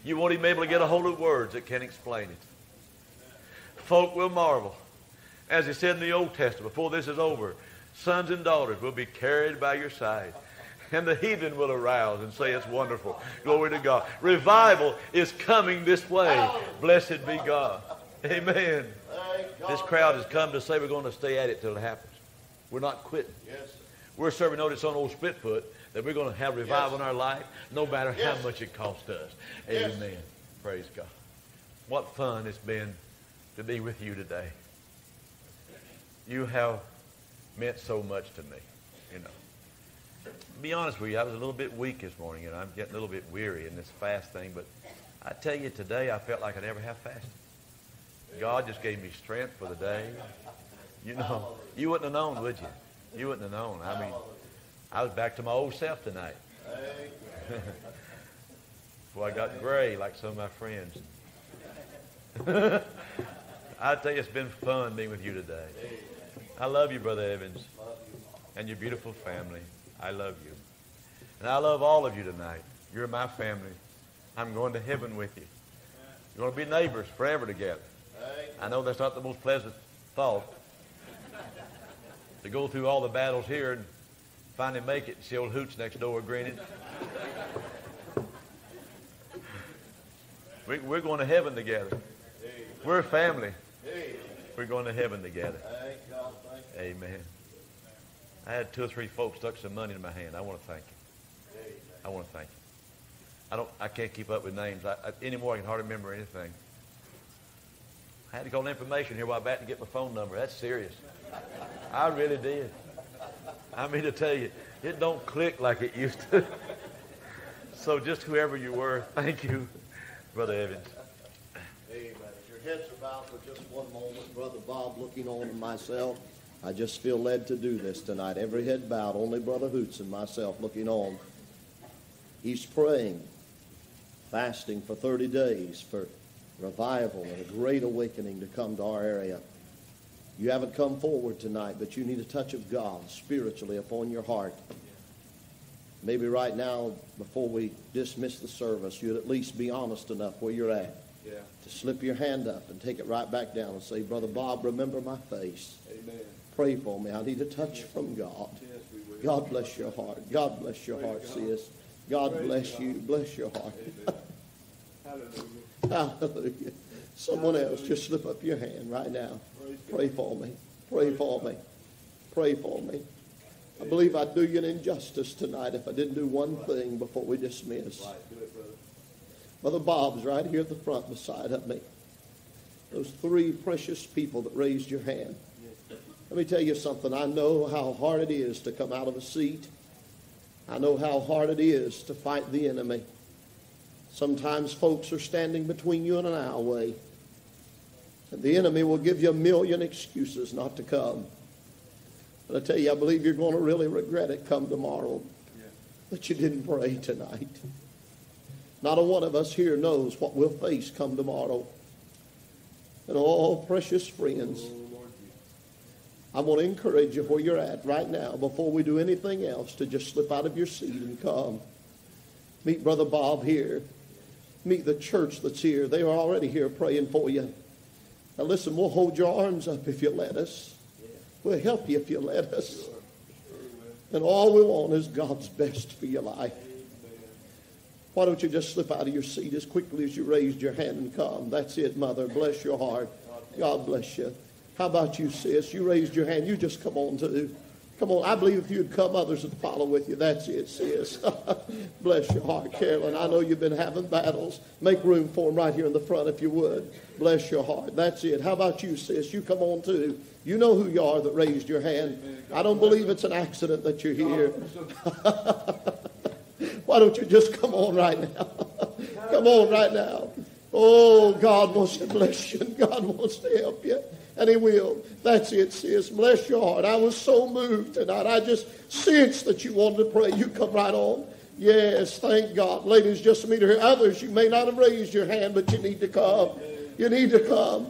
S3: You won't even be able to get a hold of words that can explain it. Folk will marvel. As he said in the Old Testament, before this is over, sons and daughters will be carried by your side. And the heathen will arouse and say it's wonderful. Glory to God. Revival is coming this way. Blessed be God. Amen. This crowd has come to say we're going to stay at it till it happens. We're not quitting. Yes. We're serving notice on old Splitfoot that we're going to have revival in our life no matter how much it costs us. Amen. Praise God. What fun it's been to be with you today. You have meant so much to me, you know. To be honest with you, I was a little bit weak this morning, and I'm getting a little bit weary in this fast thing, but I tell you, today I felt like I never have fasted. God just gave me strength for the day. You know, you wouldn't have known, would you? You wouldn't have known. I mean, I was back to my old self tonight. Before I got gray like some of my friends. I tell you, it's been fun being with you today. I love you, Brother Evans, and your beautiful family. I love you. And I love all of you tonight. You're my family. I'm going to heaven with you. You're going to be neighbors forever together. I know that's not the most pleasant thought to go through all the battles here and finally make it and see old Hoots next door grinning. We, we're going to heaven together. We're family. We're going to heaven together. Amen. I had two or three folks stuck some money in my hand. I want to thank you. I want to thank you. I don't. I can't keep up with names I, I, anymore. I can hardly remember anything. I had to call information here a while back to get my phone number. That's serious. I really did. I mean to tell you, it don't click like it used to. so just whoever you were, thank you, Brother Evans.
S1: Heads are bowed for just one moment, Brother Bob looking on and myself, I just feel led to do this tonight. Every head bowed, only Brother Hoots and myself looking on. He's praying, fasting for 30 days for revival and a great awakening to come to our area. You haven't come forward tonight, but you need a touch of God spiritually upon your heart. Maybe right now, before we dismiss the service, you'd at least be honest enough where you're at
S4: Yeah.
S1: to slip your hand up and take it right back down and say, Brother Bob, remember my face.
S4: Amen.
S1: Pray for me. I need a touch from God.
S4: Yes.
S1: God bless your heart. God bless your heart, sis. God bless you. Bless your heart.
S4: Hallelujah.
S1: Hallelujah. Someone else, just slip up your hand right now. Pray for me. Pray for me. Pray for me. I believe I'd do you an injustice tonight if I didn't do one thing before we dismiss. Brother Bob's right here at the front beside of me. Those three precious people that raised your hand. Let me tell you something. I know how hard it is to come out of a seat. I know how hard it is to fight the enemy. Sometimes folks are standing between you and an aisleway. And the enemy will give you a million excuses not to come. But I tell you, I believe you're going to really regret it come tomorrow that you didn't pray tonight. Not a one of us here knows what we'll face come tomorrow. And all precious friends, I want to encourage you where you're at right now, before we do anything else, to just slip out of your seat and come. Meet Brother Bob here. Meet the church that's here. They are already here praying for you. Now listen, we'll hold your arms up if you let us. We'll help you if you let us. And all we want is God's best for your life. Why don't you just slip out of your seat as quickly as you raised your hand and come? That's it, Mother. Bless your heart. God bless you. How about you, sis? You raised your hand. You just come on too. Come on. I believe if you'd come, others would follow with you. That's it, sis. Bless your heart, Carolyn. I know you've been having battles. Make room for them right here in the front if you would. Bless your heart. That's it. How about you, sis? You come on too. You know who you are that raised your hand. I don't believe it's an accident that you're here. Why don't you just come on right now? come on right now. Oh, God wants to bless you and God wants to help you. And he will. That's it, sis. Bless your heart. I was so moved tonight. I just sensed that you wanted to pray. You come right on. Yes, thank God. Ladies, just minute here. Others, you may not have raised your hand, but you need to come. You need to come.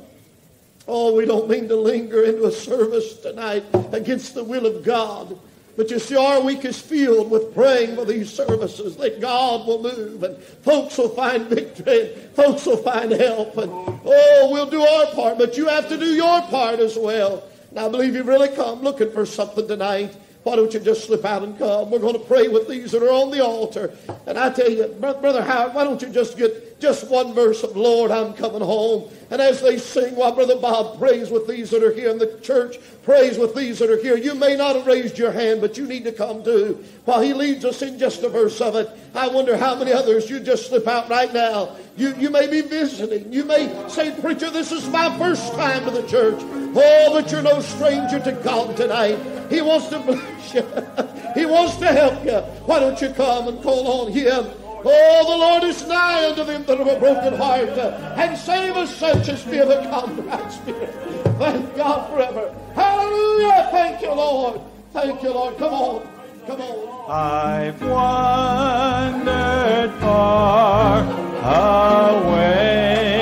S1: Oh, we don't mean to linger into a service tonight against the will of God. But you see, our week is filled with praying for these services that God will move and folks will find victory and folks will find help. And oh, we'll do our part, but you have to do your part as well. And I believe you've really come looking for something tonight. Why don't you just slip out and come? We're going to pray with these that are on the altar. And I tell you, Brother Howard, why don't you just get just one verse of Lord, I'm coming home. And as they sing, while Brother Bob prays with these that are here in the church, prays with these that are here, you may not have raised your hand, but you need to come too. While he leads us in just a verse of it, I wonder how many others you just slip out right now. You, you may be visiting. You may say, Preacher, this is my first time to the church. Oh, but you're no stranger to God tonight. He wants to bless you. he wants to help you. Why don't you come and call on Him? Oh, the Lord is nigh unto them that have a broken heart, and save us such as of a contrite spirit. Thank God forever. Hallelujah. Thank you, Lord. Thank you, Lord. Come on. Come on.
S2: I've wandered far away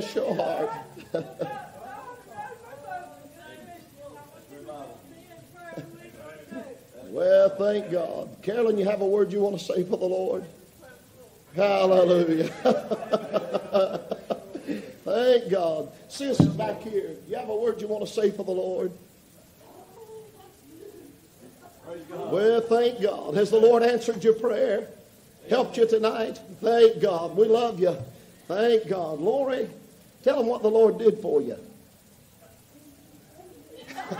S1: Bless your heart. well, thank God. Carolyn, you have a word you want to say for the Lord? Hallelujah. thank God. Sis, back here. You have a word you want to say for the Lord? Well, thank God. Has the Lord answered your prayer? Helped you tonight? Thank God. We love you. Thank God. Lori, tell them what the Lord did for you.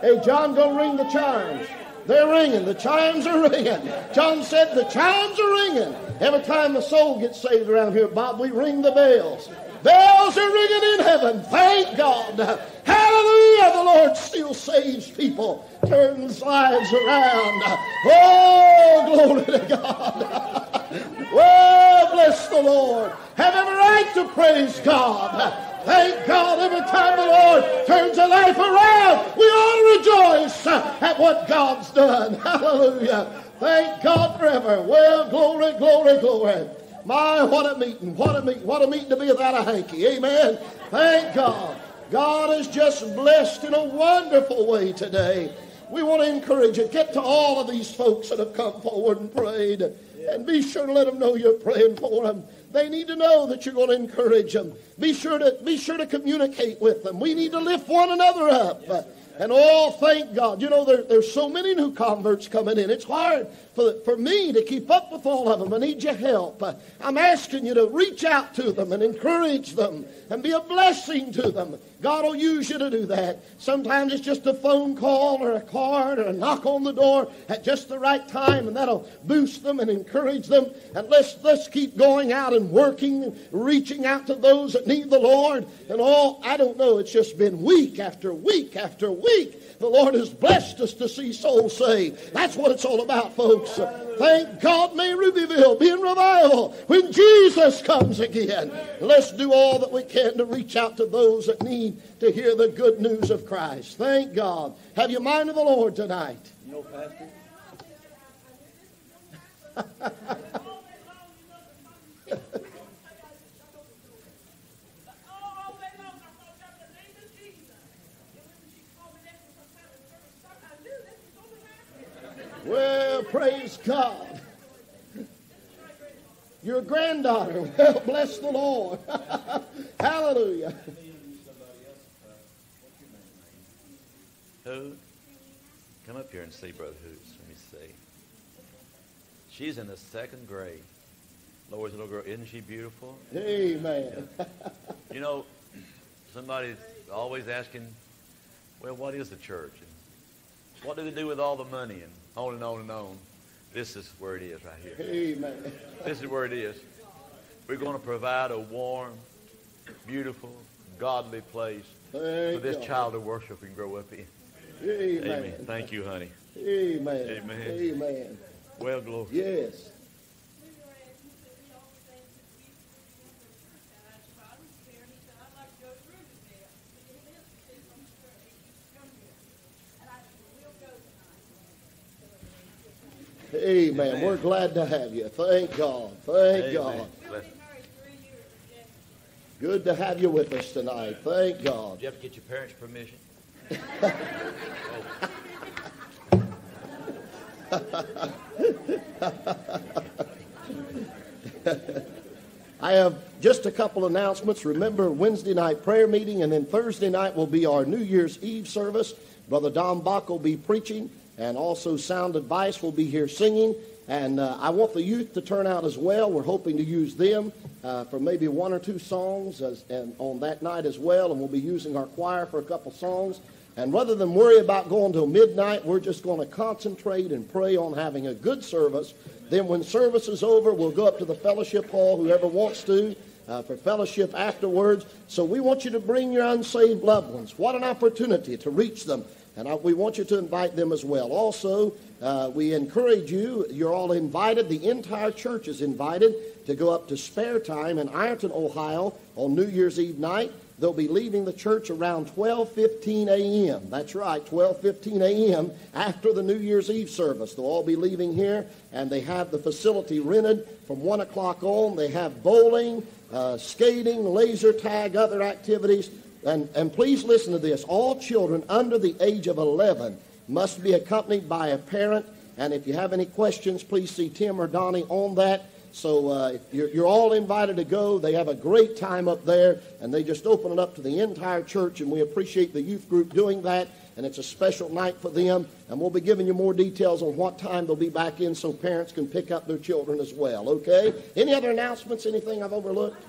S1: hey, John, go ring the chimes. They're ringing. The chimes are ringing. John said the chimes are ringing. Every time a soul gets saved around here, Bob, we ring the bells. Bells are ringing in heaven. Thank God. Hallelujah. The Lord still saves people, turns lives around. Oh, glory to God. well, bless the Lord. Have every right to praise God. Thank God every time the Lord turns a life around, we all rejoice at what God's done. Hallelujah. Thank God forever. Well, glory, glory, glory. My, what a meeting. What a meeting. What a meeting to be without a hanky. Amen. Thank God. God has just blessed in a wonderful way today. We want to encourage you. Get to all of these folks that have come forward and prayed. And be sure to let them know you're praying for them. They need to know that you're going to encourage them. Be sure to, be sure to communicate with them. We need to lift one another up. And oh, thank God. You know, there, there's so many new converts coming in. It's hard for, for me to keep up with all of them. I need your help. I'm asking you to reach out to them and encourage them and be a blessing to them. God will use you to do that. Sometimes it's just a phone call or a card or a knock on the door at just the right time, and that'll boost them and encourage them. And let's let's keep going out and working, reaching out to those that need the Lord. And all I don't know, it's just been week after week after week the Lord has blessed us to see souls saved. That's what it's all about, folks. Thank God may Rubyville be in revival when Jesus comes again. Let's do all that we can to reach out to those that need to hear the good news of Christ. Thank God. Have you mind of the Lord tonight?
S4: You know, Pastor?
S1: Well, praise God. Your granddaughter. Well, bless the Lord. Hallelujah.
S3: Who? Come up here and see Brother Hoots. Let me see. She's in the second grade. Lord's little girl. Isn't she beautiful?
S1: Amen.
S3: You know, somebody's always asking, well, what is the church? And what do they do with all the money? And on and on and on. This is where it is right here.
S1: Amen.
S3: This is where it is. We're going to provide a warm, beautiful, godly place
S1: Thank
S3: for this
S1: God.
S3: child to worship and grow up in.
S1: Amen.
S3: Amen. Thank you, honey.
S1: Amen.
S3: Amen.
S1: Amen.
S3: Well, glory.
S1: Yes. Amen.
S3: Amen.
S1: We're glad to have you. Thank God. Thank
S3: Amen.
S1: God. Good to have you with us tonight. Thank
S3: Did
S1: God.
S3: you have to get your parents' permission? Oh.
S1: I have just a couple announcements. Remember Wednesday night prayer meeting, and then Thursday night will be our New Year's Eve service. Brother Don Bach will be preaching, and also Sound Advice will be here singing. And uh, I want the youth to turn out as well. We're hoping to use them uh, for maybe one or two songs as, and on that night as well. And we'll be using our choir for a couple songs. And rather than worry about going till midnight, we're just going to concentrate and pray on having a good service. Then when service is over, we'll go up to the fellowship hall, whoever wants to, uh, for fellowship afterwards. So we want you to bring your unsaved loved ones. What an opportunity to reach them. And I, we want you to invite them as well. Also, uh, we encourage you, you're all invited, the entire church is invited to go up to spare time in Ironton, Ohio on New Year's Eve night. They'll be leaving the church around 12:15 a.m. That's right, 12:15 a.m. after the New Year's Eve service. They'll all be leaving here, and they have the facility rented from one o'clock on. They have bowling, uh, skating, laser tag, other activities. And, and please listen to this: all children under the age of 11 must be accompanied by a parent. And if you have any questions, please see Tim or Donnie on that. So uh, you're, you're, all invited to go. They have a great time up there, and they just open it up to the entire church, and we appreciate the youth group doing that. And it's a special night for them, and we'll be giving you more details on what time they'll be back in so parents can pick up their children as well, okay? Any other announcements, anything I've overlooked?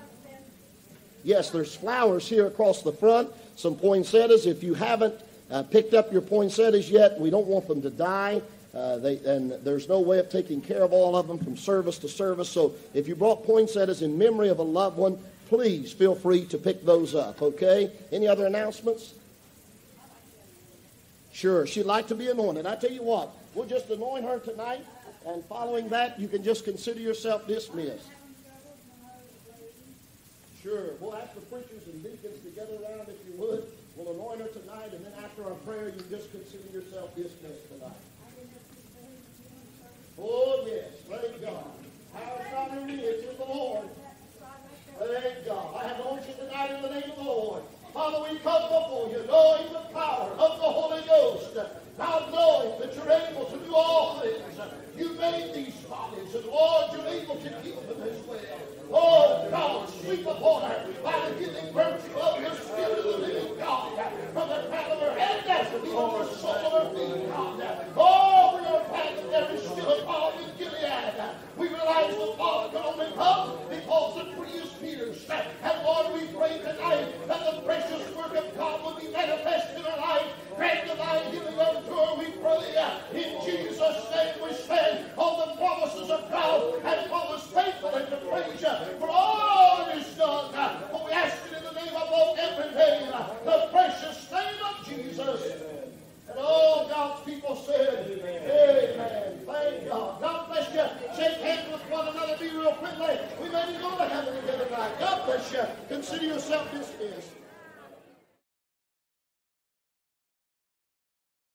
S1: Yes, there's flowers here across the front, some poinsettias. If you haven't uh, picked up your poinsettias yet, we don't want them to die. Uh, they, and there's no way of taking care of all of them from service to service. So if you brought poinsettias in memory of a loved one, please feel free to pick those up, okay? Any other announcements? Sure, she'd like to be anointed. I tell you what, we'll just anoint her tonight, and following that, you can just consider yourself dismissed. Sure, we'll ask the preachers and deacons to get around if you would. We'll anoint her tonight, and then after our prayer, you just consider yourself dismissed tonight. Oh, yes. Praise God. Our Father is in the Lord. Praise God. I have anointed tonight in the name of the Lord. Father, we come before you knowing the power of the Holy Ghost. Now knowing that you're able to do all things. You made these bodies, and Lord, you're able to keep them as well. Oh, God, sweep upon her by the giving virtue of your Spirit of the living God. From the crown of her head to the sole of her feet, God. Oh, we are that there is still a God in Gilead. We realize the Father can only come because the tree is pierced. And Lord, we pray tonight that the precious work of God will be manifest in her life. Grant divine healing unto her, we pray. In Jesus' name we stand on the promises of God and promise faithfully to praise you for all is done. For we ask it in the name above every name, the precious name of Jesus. And all God's people said, Amen. Thank God. God bless you. Shake hands with one another. Be real friendly. We may be going to heaven together tonight. God bless you. Consider yourself dismissed.